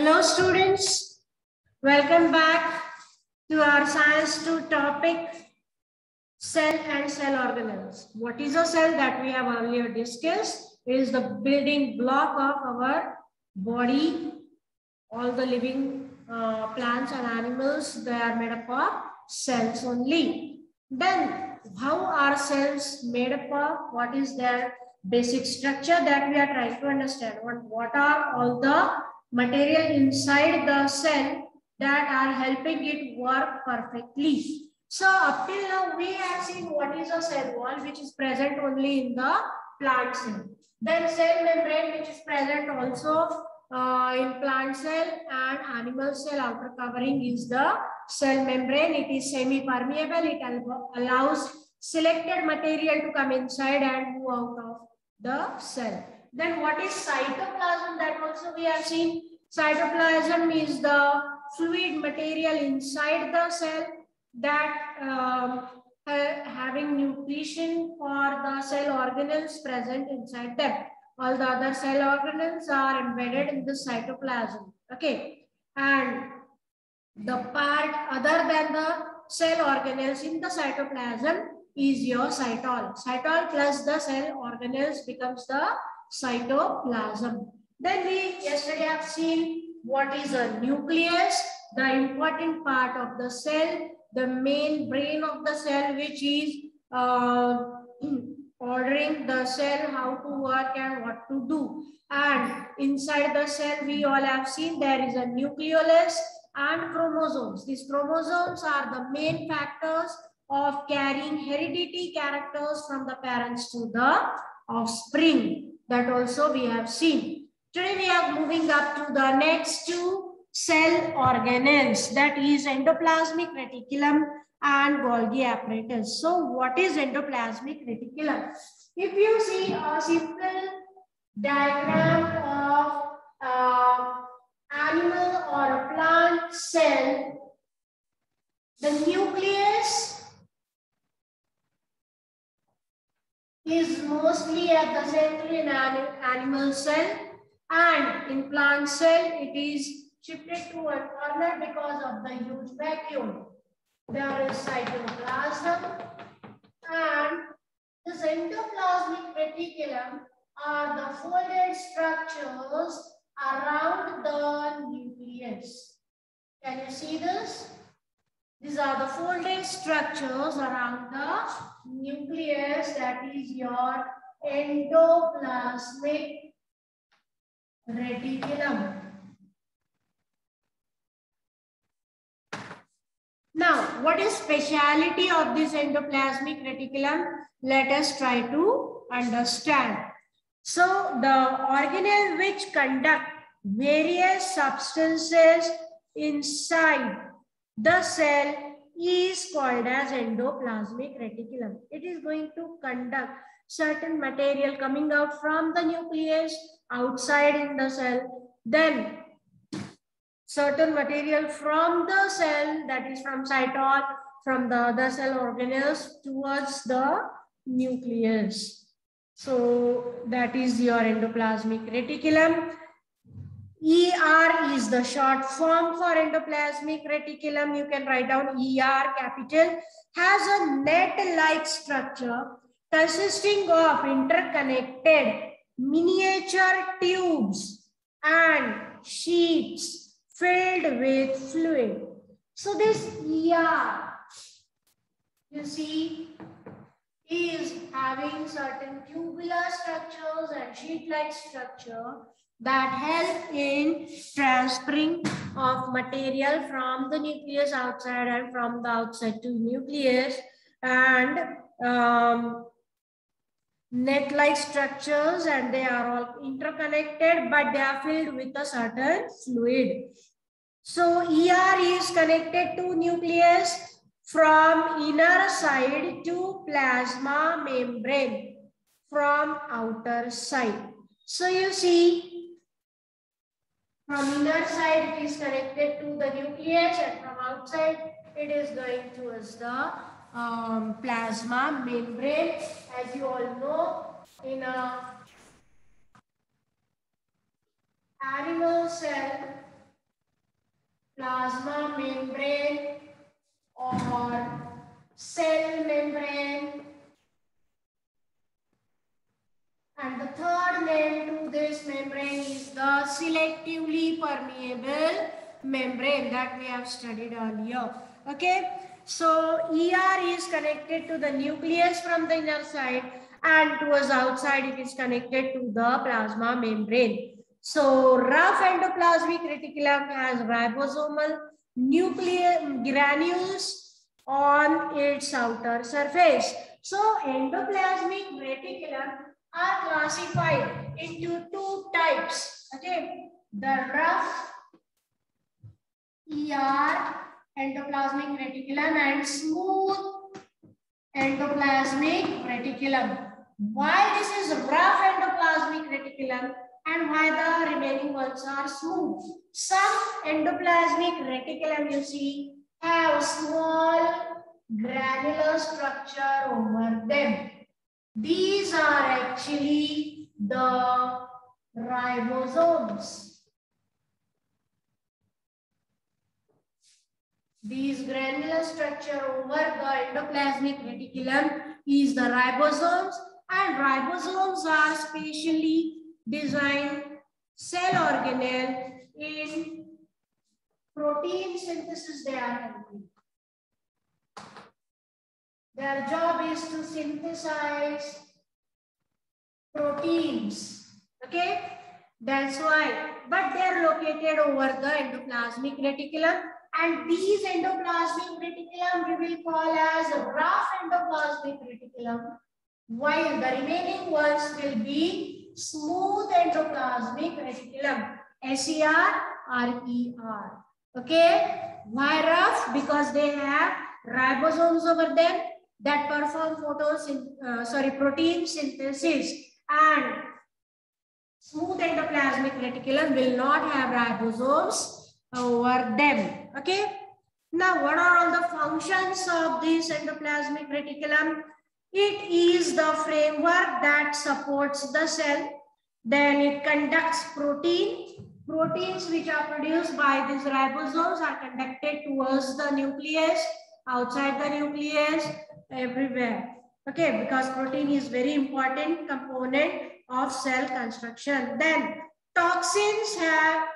Hello students, welcome back to our science 2 topic cell and cell organelles. What is a cell that we have earlier discussed? Is the building block of our body. All the living uh, plants and animals, they are made up of cells only. Then how are cells made up of? What is their basic structure that we are trying to understand? What, what are all the material inside the cell that are helping it work perfectly. So up till now we have seen what is a cell wall which is present only in the plant cell. Then cell membrane which is present also uh, in plant cell and animal cell outer covering is the cell membrane. It is semi-permeable. It allows selected material to come inside and move out of the cell. Then what is cytoplasm? That also we have seen. Cytoplasm is the fluid material inside the cell that um, ha having nutrition for the cell organelles present inside them. All the other cell organelles are embedded in the cytoplasm. Okay. And the part other than the cell organelles in the cytoplasm is your cytol. Cytol plus the cell organelles becomes the cytoplasm. Then we yesterday have seen what is a nucleus, the important part of the cell, the main brain of the cell, which is uh, ordering the cell how to work and what to do. And inside the cell, we all have seen there is a nucleolus and chromosomes. These chromosomes are the main factors of carrying heredity characters from the parents to the offspring. That also we have seen. Today we are moving up to the next two cell organelles that is endoplasmic reticulum and Golgi apparatus. So what is endoplasmic reticulum? If you see a simple diagram of uh, animal or a plant cell, the nucleus is mostly at the center in an animal cell and in plant cell it is shifted to a corner because of the huge vacuole. There is cytoplasm and this endoplasmic reticulum are the folded structures around the nucleus. Can you see this? These are the folding structures around the nucleus that is your endoplasmic reticulum. Now, what is speciality of this endoplasmic reticulum? Let us try to understand. So, the organelle which conduct various substances inside the cell is called as endoplasmic reticulum. It is going to conduct certain material coming out from the nucleus outside in the cell. Then certain material from the cell that is from cytol, from the other cell organelles towards the nucleus. So that is your endoplasmic reticulum. ER is the short form for endoplasmic reticulum. You can write down ER capital. Has a net-like structure consisting of interconnected miniature tubes and sheets filled with fluid. So this ER, you see, is having certain tubular structures and sheet-like structure that help in transferring of material from the nucleus outside and from the outside to nucleus and um, net-like structures and they are all interconnected but they are filled with a certain fluid. So ER is connected to nucleus from inner side to plasma membrane from outer side. So you see from inner side, it is connected to the nucleus and from outside, it is going towards the um, plasma membrane. As you all know, in a animal cell, plasma membrane or cell membrane. And the third name to this membrane selectively permeable membrane that we have studied earlier. Okay, so ER is connected to the nucleus from the inner side and towards outside it is connected to the plasma membrane. So rough endoplasmic reticulum has ribosomal nuclear granules on its outer surface. So endoplasmic reticulum are classified into two types. Okay, the rough ER endoplasmic reticulum and smooth endoplasmic reticulum. Why this is rough endoplasmic reticulum? and why the remaining ones are smooth. Some endoplasmic reticulum you see have small granular structure over them. These are actually the ribosomes. These granular structure over the endoplasmic reticulum is the ribosomes and ribosomes are specially designed cell organelle in protein synthesis they are helping. Their job is to synthesize proteins. Okay, that's why. But they are located over the endoplasmic reticulum, and these endoplasmic reticulum we will call as rough endoplasmic reticulum, while the remaining ones will be smooth endoplasmic reticulum. S-E-R-R-E-R. Okay. Why rough? Because they have ribosomes over them that perform photosynthesis, uh, sorry, protein synthesis. And smooth endoplasmic reticulum will not have ribosomes over them. Okay. Now, what are all the functions of this endoplasmic reticulum? It is the framework that supports the cell. Then it conducts protein. Proteins which are produced by these ribosomes are conducted towards the nucleus, outside the nucleus, everywhere. Okay, because protein is very important component of cell construction. Then toxins have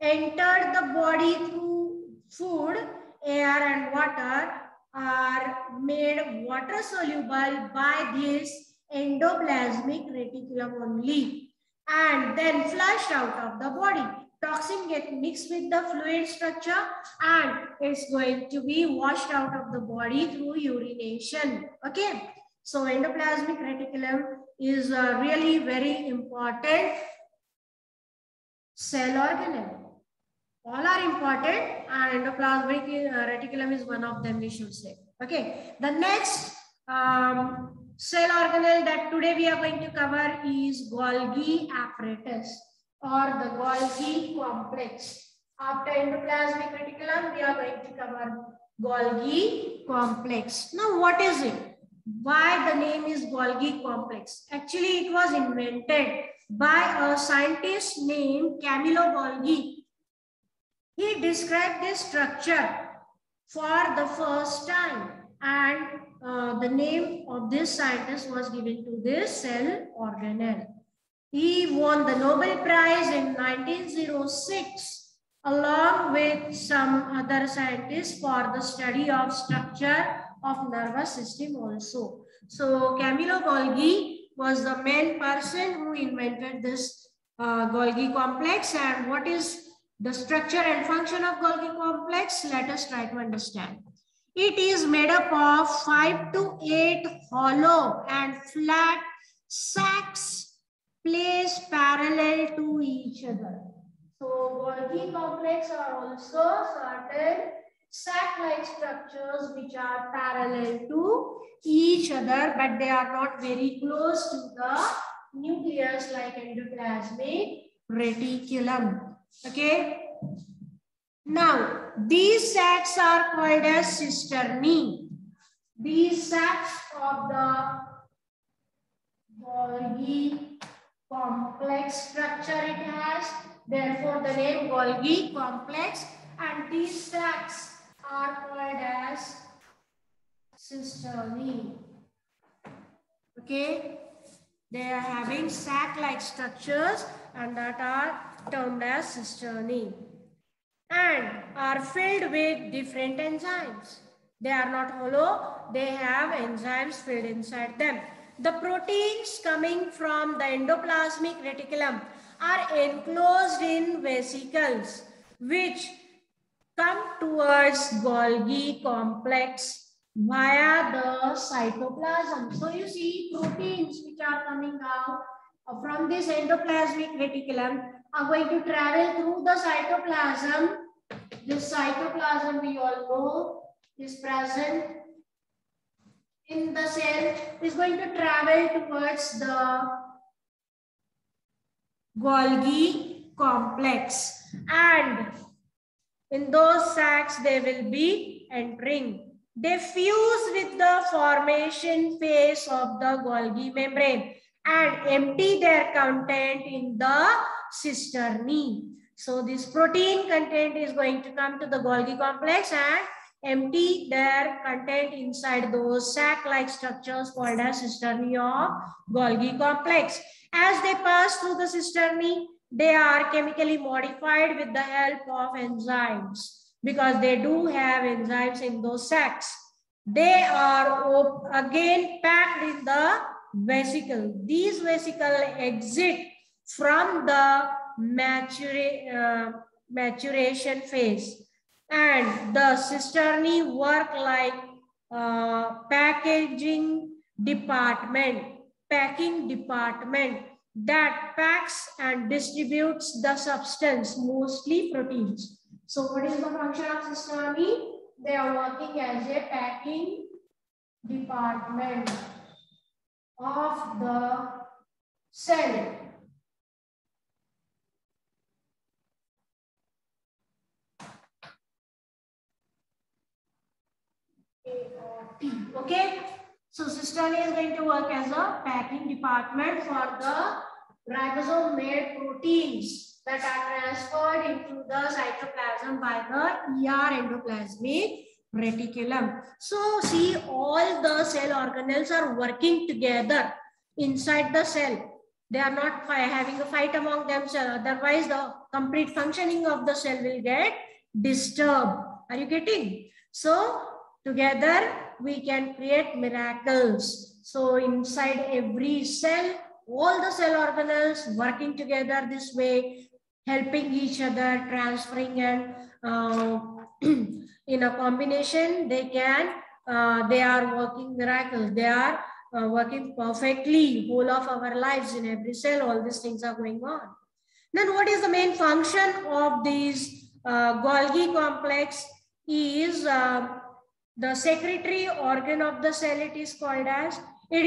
entered the body through food, air and water are made water soluble by this endoplasmic reticulum only and then flushed out of the body. Toxin get mixed with the fluid structure and it's going to be washed out of the body through urination. Okay. So endoplasmic reticulum is a really very important cell organelle all are important and endoplasmic uh, reticulum is one of them we should say okay the next um, cell organelle that today we are going to cover is golgi apparatus or the golgi complex after endoplasmic reticulum we are going to cover golgi complex. Now what is it? Why the name is golgi complex? Actually it was invented by a scientist named camillo golgi. He described this structure for the first time and uh, the name of this scientist was given to this cell organelle. He won the Nobel Prize in 1906 along with some other scientists for the study of structure of nervous system also. So Camillo Golgi was the main person who invented this uh, Golgi complex and what is the structure and function of Golgi complex, let us try to understand. It is made up of 5 to 8 hollow and flat sacs placed parallel to each other. So Golgi complex are also certain sac-like structures which are parallel to each other but they are not very close to the nucleus like endoplasmic reticulum. Okay. Now, these sacs are called as cisternae. These sacs of the Golgi complex structure it has. Therefore, the name Golgi complex and these sacs are called as cisternae. Okay, they are having sac-like structures and that are termed as cisternae and are filled with different enzymes. They are not hollow, they have enzymes filled inside them. The proteins coming from the endoplasmic reticulum are enclosed in vesicles which come towards Golgi complex via the cytoplasm. So you see proteins which are coming out from this endoplasmic reticulum are going to travel through the cytoplasm. This cytoplasm we all know is present in the cell is going to travel towards the Golgi complex and in those sacs they will be entering. They fuse with the formation phase of the Golgi membrane and empty their content in the cisternae. So this protein content is going to come to the Golgi complex and empty their content inside those sac-like structures called as cisternae or Golgi complex. As they pass through the cisternae, they are chemically modified with the help of enzymes because they do have enzymes in those sacs. They are again packed in the vesicle. These vesicle exit from the matura, uh, maturation phase and the cisternae work like uh, packaging department, packing department that packs and distributes the substance, mostly proteins. So what is the function of cisternae? They are working as a packing department of the cell. Okay. So cisternae is going to work as a packing department for the ribosome made proteins that are transferred into the cytoplasm by the ER endoplasmic reticulum. So see all the cell organelles are working together inside the cell. They are not having a fight among themselves. Otherwise the complete functioning of the cell will get disturbed. Are you getting? So together we can create miracles. So inside every cell, all the cell organelles working together this way, helping each other, transferring and uh, in a combination, they can, uh, they are working miracles. They are uh, working perfectly whole of our lives in every cell. All these things are going on. Then what is the main function of these uh, Golgi complex is uh, the secretory organ of the cell it is called as. It,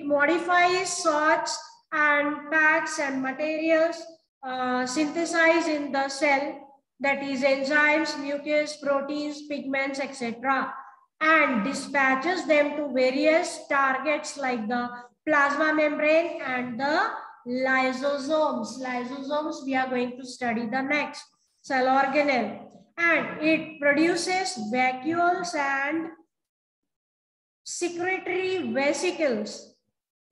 it modifies, sorts and packs and materials uh, synthesized in the cell that is enzymes, mucus, proteins, pigments, etc. and dispatches them to various targets like the plasma membrane and the lysosomes. Lysosomes we are going to study the next cell organelle and it produces vacuoles and secretory vesicles.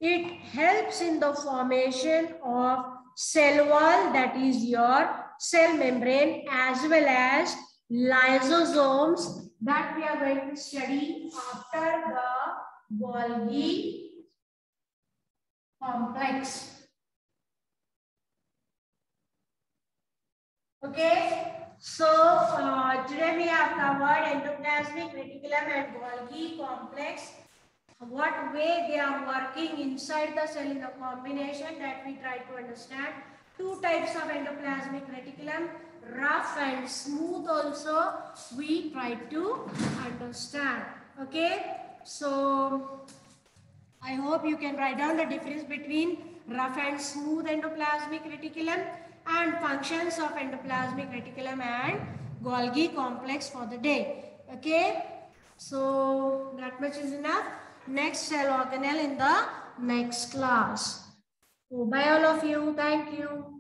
It helps in the formation of cell wall that is your cell membrane as well as lysosomes that we are going to study after the Golgi complex. Okay. So uh, today we have covered endoplasmic reticulum and Golgi complex. What way they are working inside the cell in a combination that we try to understand. Two types of endoplasmic reticulum, rough and smooth also we try to understand. Okay. So I hope you can write down the difference between rough and smooth endoplasmic reticulum and functions of endoplasmic reticulum and Golgi complex for the day. Okay. So that much is enough. Next cell organelle in the next class. So bye all of you. Thank you.